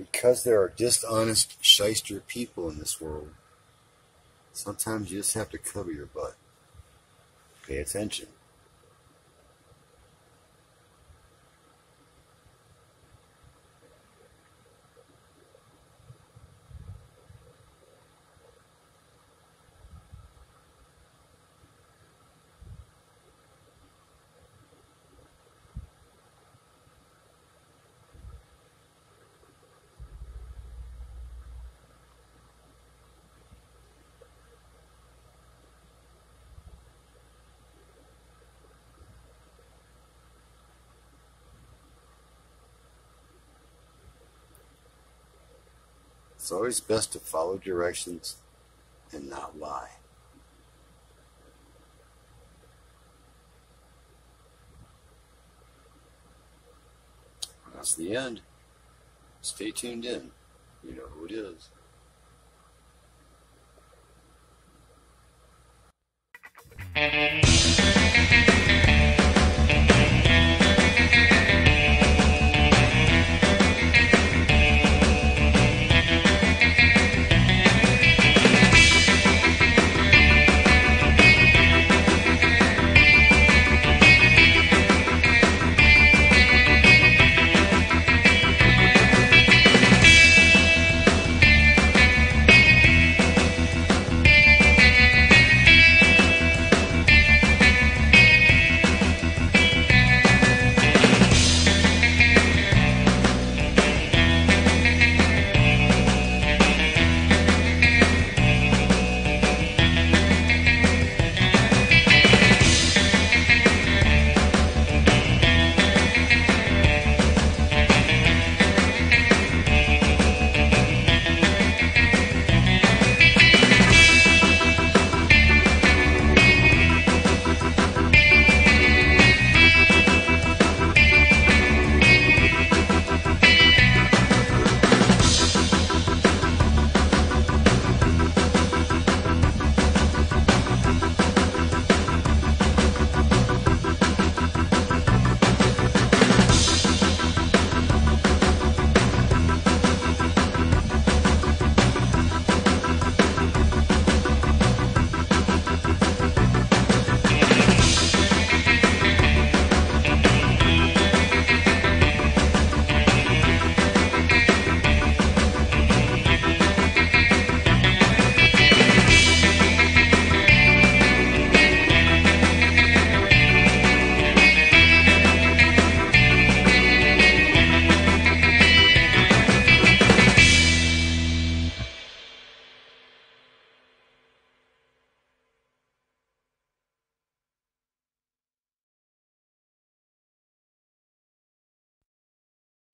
Because there are dishonest, shyster people in this world, sometimes you just have to cover your butt. Pay attention. It's always best to follow directions and not lie. That's the end. Stay tuned in. You know who it is.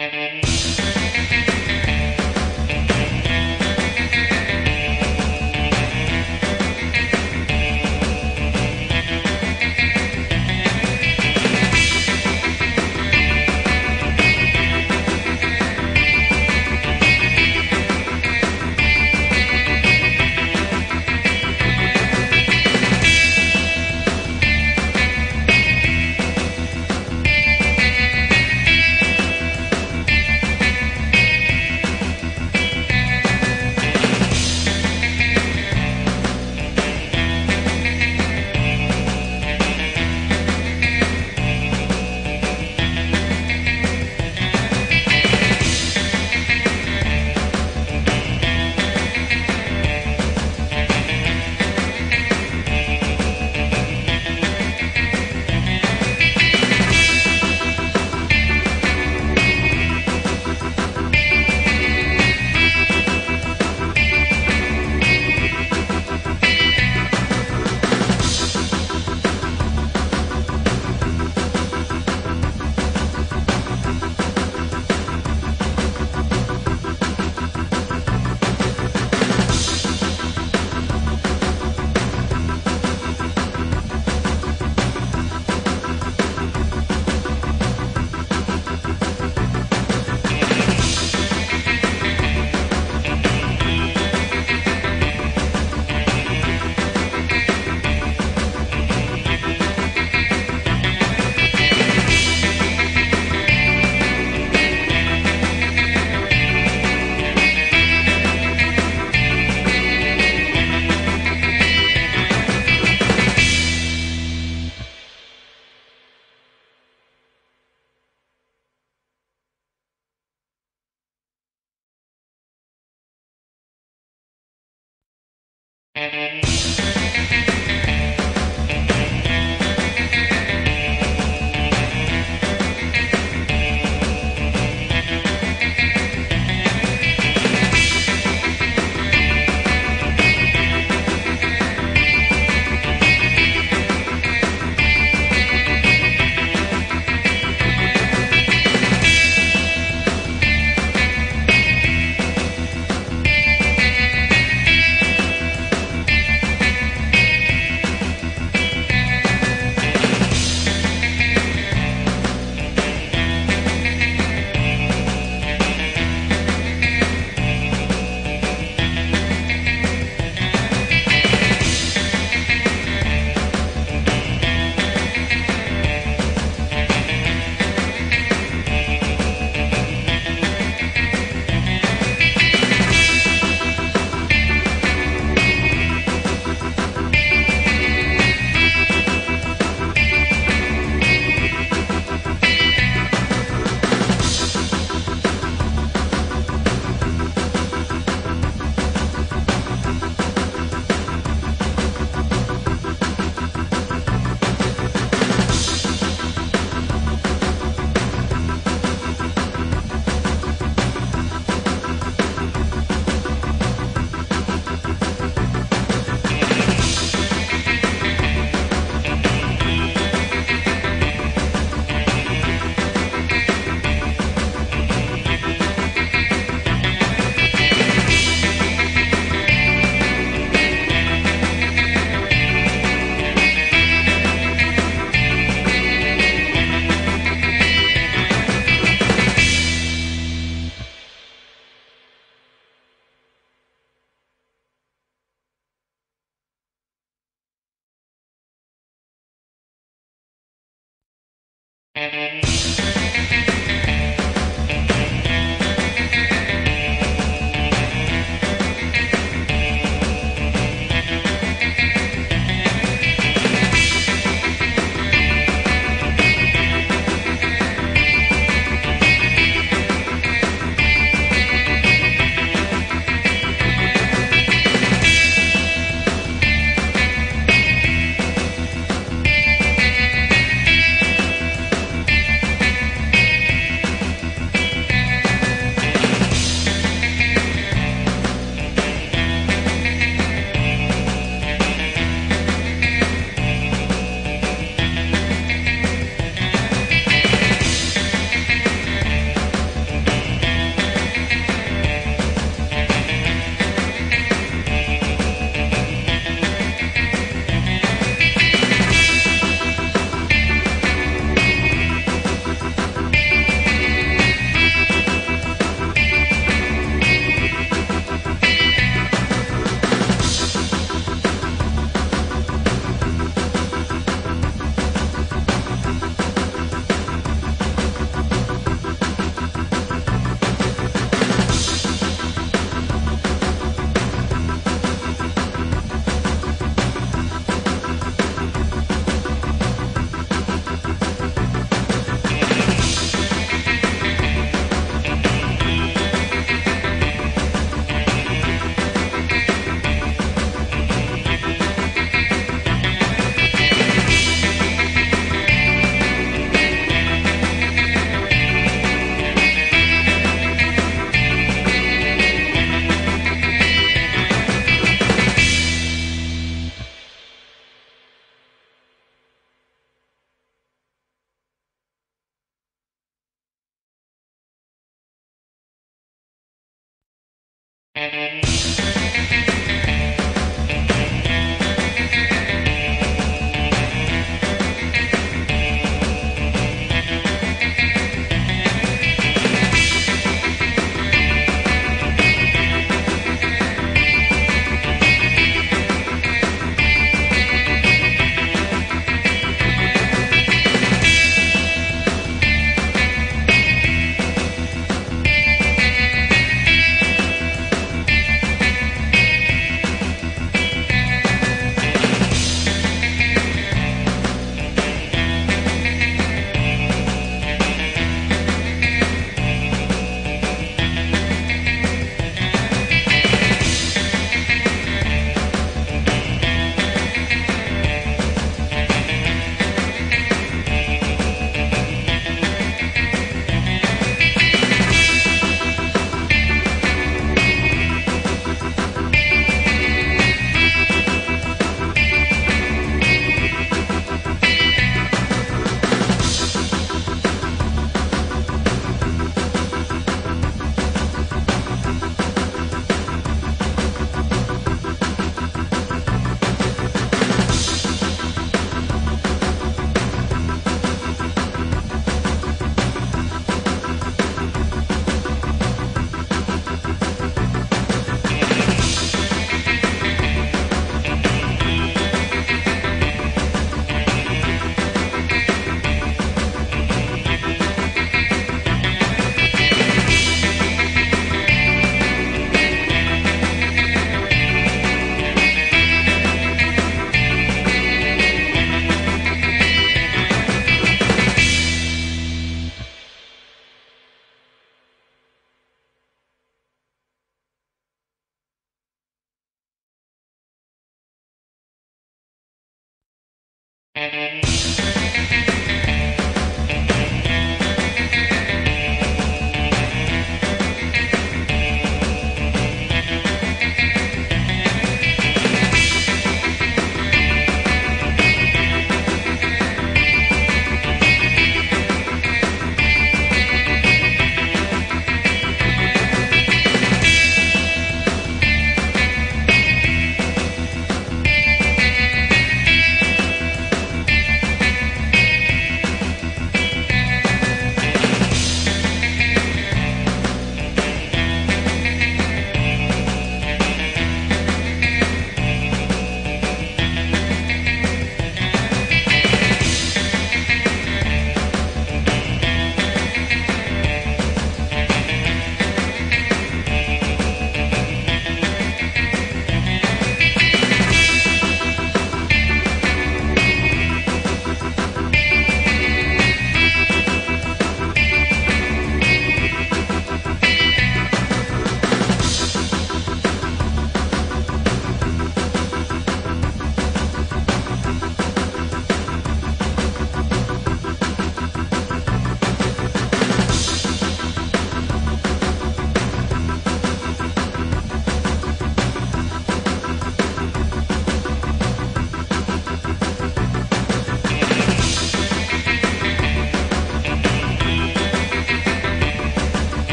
Mm-hmm.